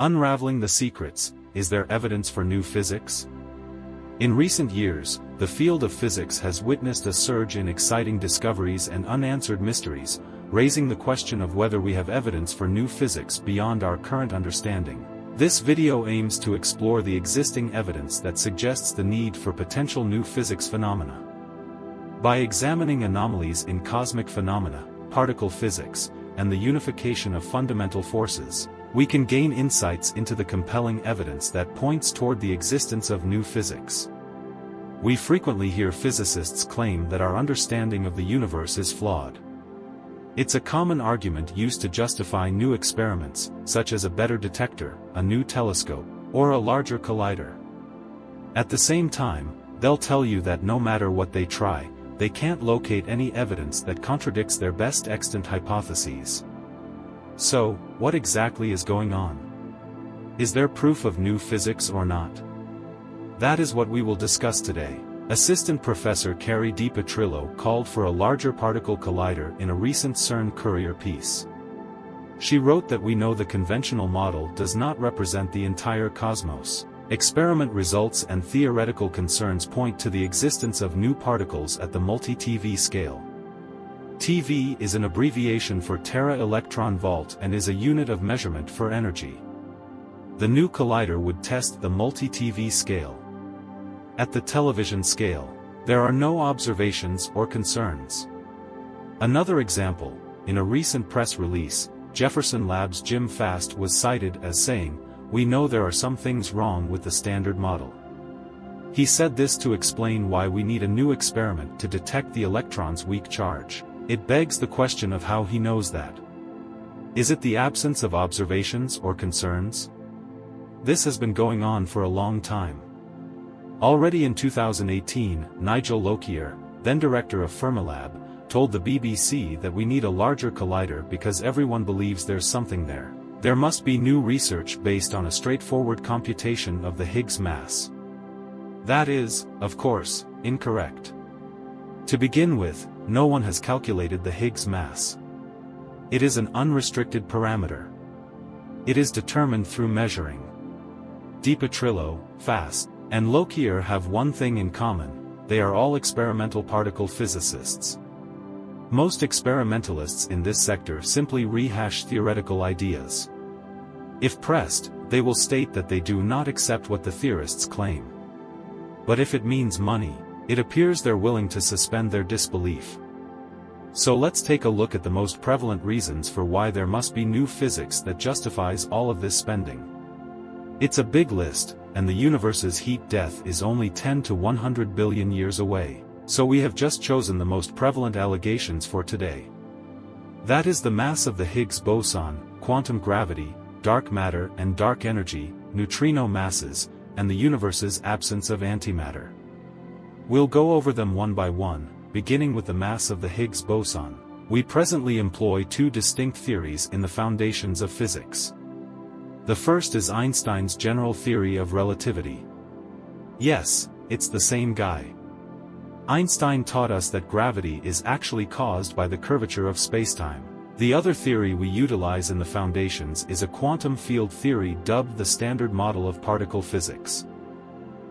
Unraveling the secrets, is there evidence for new physics? In recent years, the field of physics has witnessed a surge in exciting discoveries and unanswered mysteries, raising the question of whether we have evidence for new physics beyond our current understanding. This video aims to explore the existing evidence that suggests the need for potential new physics phenomena. By examining anomalies in cosmic phenomena, particle physics, and the unification of fundamental forces, we can gain insights into the compelling evidence that points toward the existence of new physics. We frequently hear physicists claim that our understanding of the universe is flawed. It's a common argument used to justify new experiments, such as a better detector, a new telescope, or a larger collider. At the same time, they'll tell you that no matter what they try, they can't locate any evidence that contradicts their best extant hypotheses. So, what exactly is going on? Is there proof of new physics or not? That is what we will discuss today. Assistant Professor Karri DiPetrillo called for a larger particle collider in a recent CERN Courier piece. She wrote that we know the conventional model does not represent the entire cosmos. Experiment results and theoretical concerns point to the existence of new particles at the multi-TeV scale. TeV is an abbreviation for tera-electron volt and is a unit of measurement for energy. The new collider would test the multi-TV scale. At the television scale, there are no observations or concerns. Another example, in a recent press release, Jefferson Labs' Jim Fast was cited as saying, we know there are some things wrong with the standard model. He said this to explain why we need a new experiment to detect the electron's weak charge. It begs the question of how he knows that. Is it the absence of observations or concerns? This has been going on for a long time. Already in 2018, Nigel Lockyer, then director of Fermilab, told the BBC that we need a larger collider because everyone believes there's something there. There must be new research based on a straightforward computation of the Higgs mass. That is, of course, incorrect. To begin with, no one has calculated the Higgs mass. It is an unrestricted parameter. It is determined through measuring. DiPetrillo, FAST, and Lockyer have one thing in common, they are all experimental particle physicists. Most experimentalists in this sector simply rehash theoretical ideas. If pressed, they will state that they do not accept what the theorists claim. But if it means money, it appears they're willing to suspend their disbelief. So let's take a look at the most prevalent reasons for why there must be new physics that justifies all of this spending. It's a big list, and the universe's heat death is only 10 to 100 billion years away, so we have just chosen the most prevalent allegations for today. That is the mass of the Higgs boson, quantum gravity, dark matter and dark energy, neutrino masses, and the universe's absence of antimatter. We'll go over them one by one, beginning with the mass of the Higgs boson. We presently employ two distinct theories in the foundations of physics. The first is Einstein's general theory of relativity. Yes, it's the same guy. Einstein taught us that gravity is actually caused by the curvature of spacetime. The other theory we utilize in the foundations is a quantum field theory dubbed the Standard Model of Particle Physics.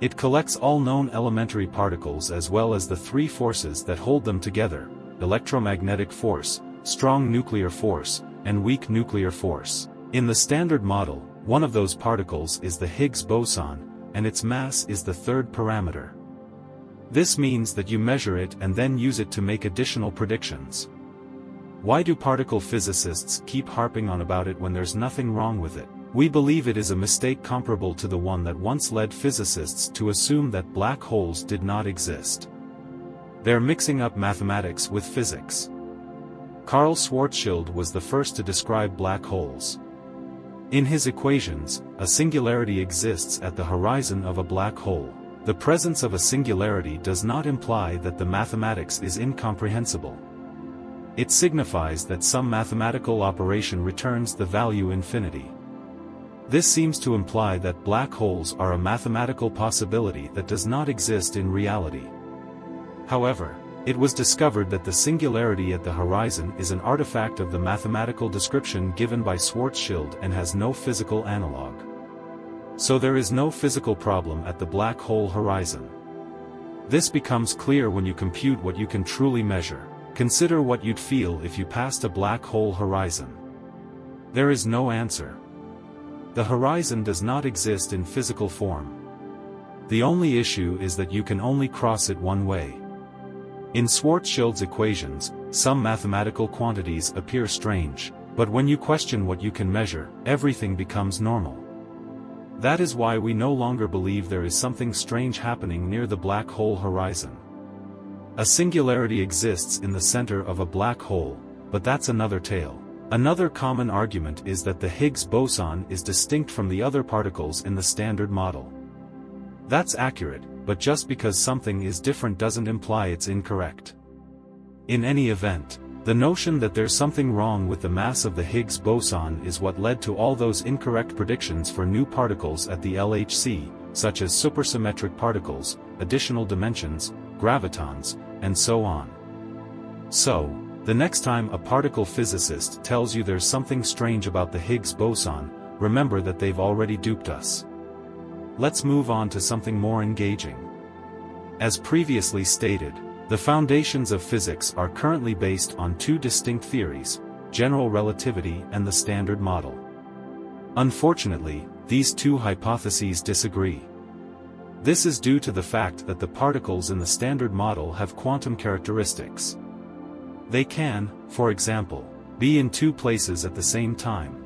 It collects all known elementary particles as well as the three forces that hold them together, electromagnetic force, strong nuclear force, and weak nuclear force. In the Standard Model, one of those particles is the Higgs boson, and its mass is the third parameter. This means that you measure it and then use it to make additional predictions. Why do particle physicists keep harping on about it when there's nothing wrong with it? We believe it is a mistake comparable to the one that once led physicists to assume that black holes did not exist. They're mixing up mathematics with physics. Karl Schwarzschild was the first to describe black holes. In his equations, a singularity exists at the horizon of a black hole. The presence of a singularity does not imply that the mathematics is incomprehensible. It signifies that some mathematical operation returns the value infinity. This seems to imply that black holes are a mathematical possibility that does not exist in reality. However, It was discovered that the singularity at the horizon is an artifact of the mathematical description given by Schwarzschild and has no physical analog. So there is no physical problem at the black hole horizon. This becomes clear when you compute what you can truly measure. Consider what you'd feel if you passed a black hole horizon. There is no answer. The horizon does not exist in physical form. The only issue is that you can only cross it one way. In Schwarzschild's equations, some mathematical quantities appear strange, but when you question what you can measure, everything becomes normal. That is why we no longer believe there is something strange happening near the black hole horizon. A singularity exists in the center of a black hole, but that's another tale. Another common argument is that the Higgs boson is distinct from the other particles in the Standard Model. That's accurate, but just because something is different doesn't imply it's incorrect. In any event, the notion that there's something wrong with the mass of the Higgs boson is what led to all those incorrect predictions for new particles at the LHC, such as supersymmetric particles, additional dimensions, gravitons, and so on. So, the next time a particle physicist tells you there's something strange about the Higgs boson, remember that they've already duped us. Let's move on to something more engaging. As previously stated, the foundations of physics are currently based on two distinct theories, general relativity and the Standard Model. Unfortunately, these two hypotheses disagree. This is due to the fact that the particles in the Standard Model have quantum characteristics. They can, for example, be in two places at the same time.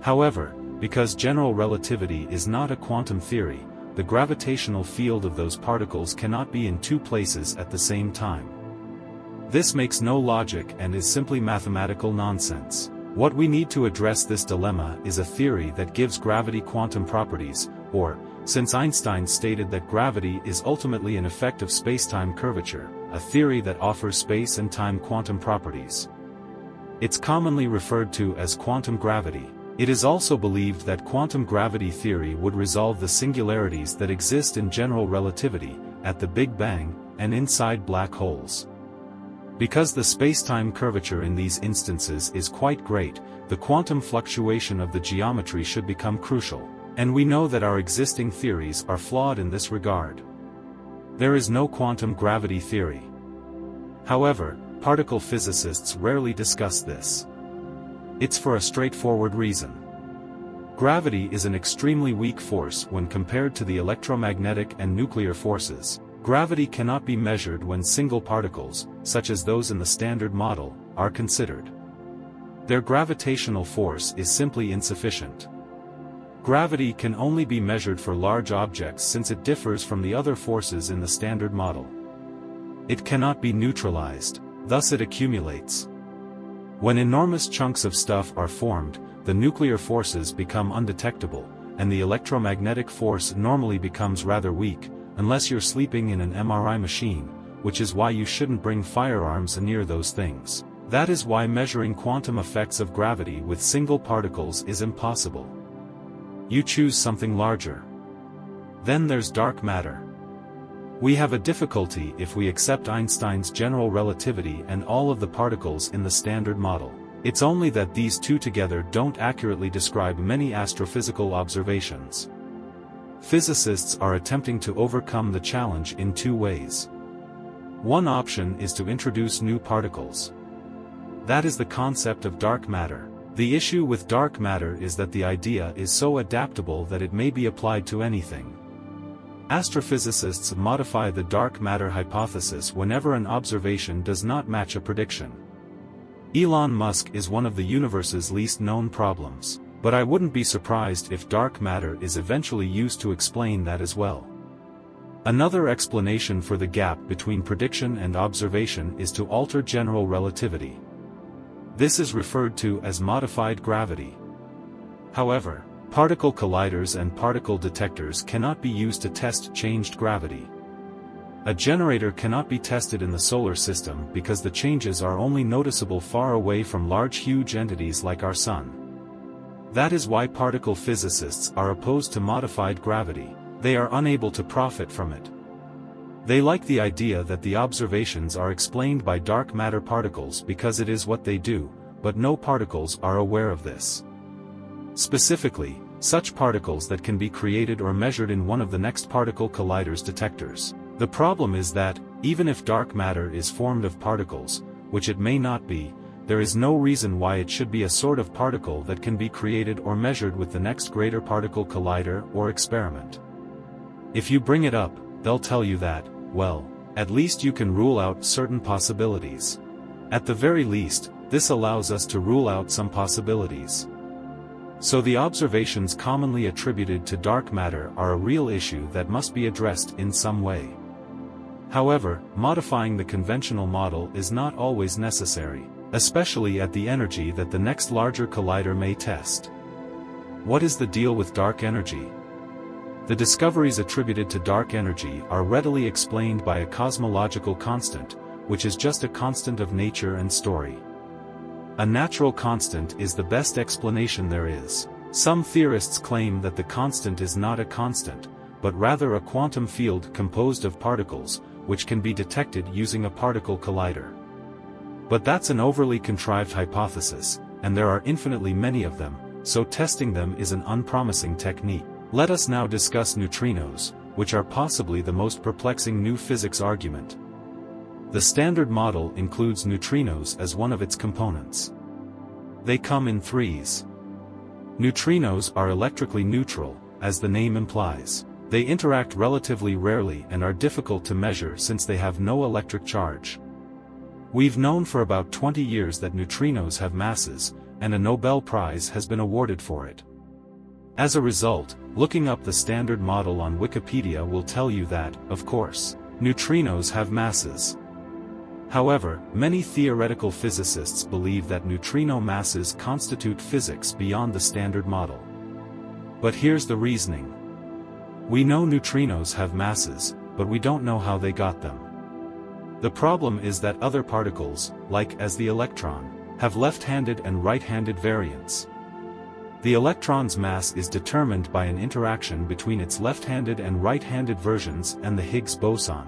However, because general relativity is not a quantum theory, the gravitational field of those particles cannot be in two places at the same time. This makes no logic and is simply mathematical nonsense. What we need to address this dilemma is a theory that gives gravity quantum properties, or, since Einstein stated that gravity is ultimately an effect of spacetime curvature, a theory that offers space and time quantum properties. It's commonly referred to as quantum gravity, it is also believed that quantum gravity theory would resolve the singularities that exist in general relativity, at the Big Bang, and inside black holes. Because the spacetime curvature in these instances is quite great, the quantum fluctuation of the geometry should become crucial, and we know that our existing theories are flawed in this regard. There is no quantum gravity theory. However, particle physicists rarely discuss this. It's for a straightforward reason. Gravity is an extremely weak force when compared to the electromagnetic and nuclear forces. Gravity cannot be measured when single particles, such as those in the Standard Model, are considered. Their gravitational force is simply insufficient. Gravity can only be measured for large objects since it differs from the other forces in the Standard Model. It cannot be neutralized, thus it accumulates. When enormous chunks of stuff are formed, the nuclear forces become undetectable, and the electromagnetic force normally becomes rather weak, unless you're sleeping in an MRI machine, which is why you shouldn't bring firearms near those things. That is why measuring quantum effects of gravity with single particles is impossible. You choose something larger. Then there's dark matter. We have a difficulty if we accept Einstein's general relativity and all of the particles in the Standard Model. It's only that these two together don't accurately describe many astrophysical observations. Physicists are attempting to overcome the challenge in two ways. One option is to introduce new particles. That is the concept of dark matter. The issue with dark matter is that the idea is so adaptable that it may be applied to anything. Astrophysicists modify the dark matter hypothesis whenever an observation does not match a prediction. Elon Musk is one of the universe's least known problems, but I wouldn't be surprised if dark matter is eventually used to explain that as well. Another explanation for the gap between prediction and observation is to alter general relativity. This is referred to as modified gravity. However, Particle colliders and particle detectors cannot be used to test changed gravity. A generator cannot be tested in the solar system because the changes are only noticeable far away from large huge entities like our Sun. That is why particle physicists are opposed to modified gravity, they are unable to profit from it. They like the idea that the observations are explained by dark matter particles because it is what they do, but no particles are aware of this. Specifically, such particles that can be created or measured in one of the next particle collider's detectors. The problem is that, even if dark matter is formed of particles, which it may not be, there is no reason why it should be a sort of particle that can be created or measured with the next greater particle collider or experiment. If you bring it up, they'll tell you that, well, at least you can rule out certain possibilities. At the very least, this allows us to rule out some possibilities. So the observations commonly attributed to dark matter are a real issue that must be addressed in some way. However, modifying the conventional model is not always necessary, especially at the energy that the next larger collider may test. What is the deal with dark energy? The discoveries attributed to dark energy are readily explained by a cosmological constant, which is just a constant of nature and story. A natural constant is the best explanation there is. Some theorists claim that the constant is not a constant, but rather a quantum field composed of particles, which can be detected using a particle collider. But that's an overly contrived hypothesis, and there are infinitely many of them, so testing them is an unpromising technique. Let us now discuss neutrinos, which are possibly the most perplexing new physics argument. The Standard Model includes neutrinos as one of its components. They come in threes. Neutrinos are electrically neutral, as the name implies. They interact relatively rarely and are difficult to measure since they have no electric charge. We've known for about 20 years that neutrinos have masses, and a Nobel Prize has been awarded for it. As a result, looking up the standard model on Wikipedia will tell you that, of course, neutrinos have masses. However, many theoretical physicists believe that neutrino masses constitute physics beyond the standard model. But here's the reasoning. We know neutrinos have masses, but we don't know how they got them. The problem is that other particles, like as the electron, have left-handed and right-handed variants. The electron's mass is determined by an interaction between its left-handed and right-handed versions and the Higgs boson.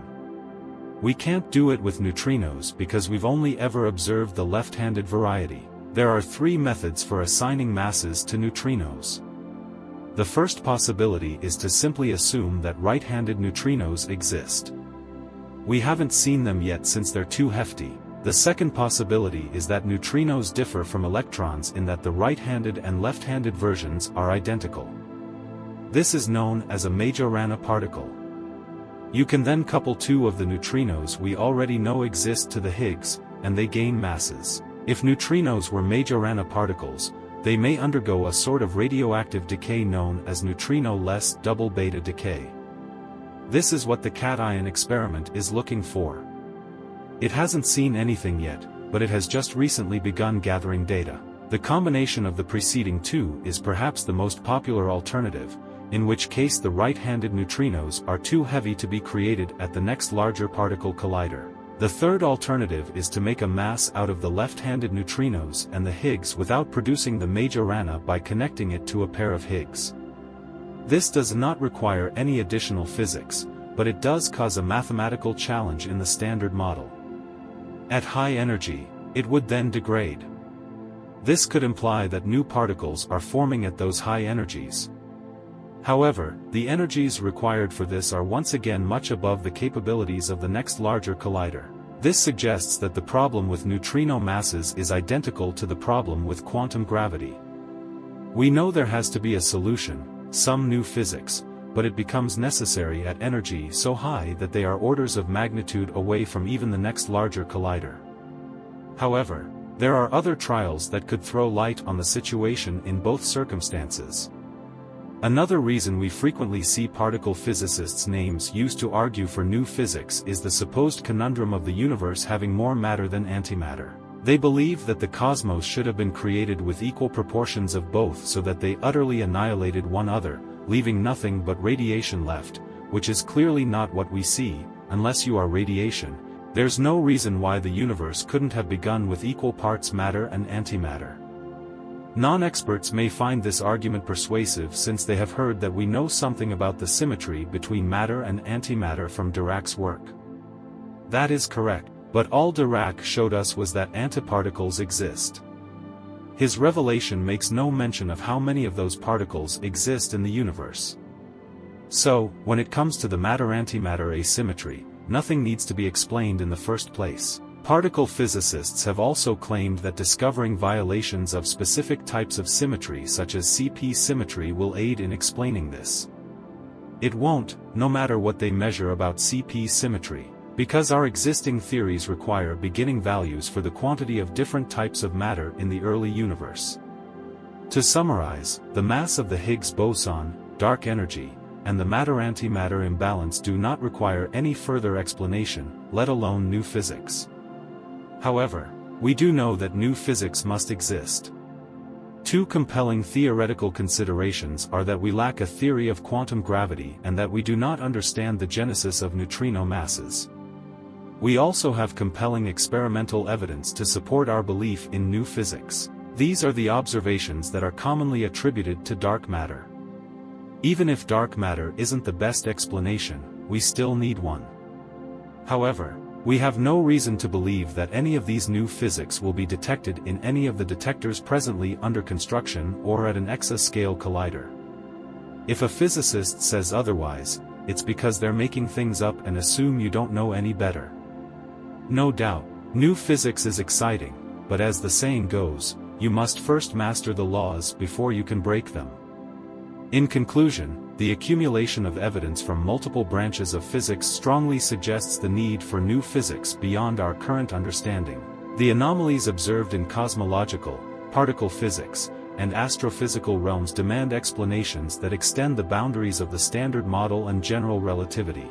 We can't do it with neutrinos because we've only ever observed the left-handed variety. There are three methods for assigning masses to neutrinos. The first possibility is to simply assume that right-handed neutrinos exist. We haven't seen them yet since they're too hefty. The second possibility is that neutrinos differ from electrons in that the right-handed and left-handed versions are identical. This is known as a Majorana particle. You can then couple two of the neutrinos we already know exist to the Higgs, and they gain masses. If neutrinos were Majorana particles, they may undergo a sort of radioactive decay known as neutrino-less double beta decay. This is what the cation experiment is looking for. It hasn't seen anything yet, but it has just recently begun gathering data. The combination of the preceding two is perhaps the most popular alternative, in which case the right-handed neutrinos are too heavy to be created at the next larger particle collider. The third alternative is to make a mass out of the left-handed neutrinos and the Higgs without producing the Majorana by connecting it to a pair of Higgs. This does not require any additional physics, but it does cause a mathematical challenge in the standard model. At high energy, it would then degrade. This could imply that new particles are forming at those high energies. However, the energies required for this are once again much above the capabilities of the next larger collider. This suggests that the problem with neutrino masses is identical to the problem with quantum gravity. We know there has to be a solution, some new physics, but it becomes necessary at energy so high that they are orders of magnitude away from even the next larger collider. However, there are other trials that could throw light on the situation in both circumstances. Another reason we frequently see particle physicists' names used to argue for new physics is the supposed conundrum of the universe having more matter than antimatter. They believe that the cosmos should have been created with equal proportions of both so that they utterly annihilated one other, leaving nothing but radiation left, which is clearly not what we see, unless you are radiation. There's no reason why the universe couldn't have begun with equal parts matter and antimatter. Non-experts may find this argument persuasive since they have heard that we know something about the symmetry between matter and antimatter from Dirac's work. That is correct, but all Dirac showed us was that antiparticles exist. His revelation makes no mention of how many of those particles exist in the universe. So, when it comes to the matter-antimatter asymmetry, nothing needs to be explained in the first place. Particle physicists have also claimed that discovering violations of specific types of symmetry such as CP symmetry will aid in explaining this. It won't, no matter what they measure about CP symmetry, because our existing theories require beginning values for the quantity of different types of matter in the early universe. To summarize, the mass of the Higgs boson, dark energy, and the matter-antimatter imbalance do not require any further explanation, let alone new physics. However, we do know that new physics must exist. Two compelling theoretical considerations are that we lack a theory of quantum gravity and that we do not understand the genesis of neutrino masses. We also have compelling experimental evidence to support our belief in new physics. These are the observations that are commonly attributed to dark matter. Even if dark matter isn't the best explanation, we still need one. However, we have no reason to believe that any of these new physics will be detected in any of the detectors presently under construction or at an exascale collider. If a physicist says otherwise, it's because they're making things up and assume you don't know any better. No doubt, new physics is exciting, but as the saying goes, you must first master the laws before you can break them. In conclusion, the accumulation of evidence from multiple branches of physics strongly suggests the need for new physics beyond our current understanding. The anomalies observed in cosmological, particle physics, and astrophysical realms demand explanations that extend the boundaries of the Standard Model and general relativity.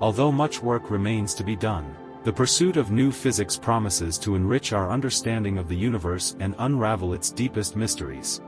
Although much work remains to be done, the pursuit of new physics promises to enrich our understanding of the universe and unravel its deepest mysteries.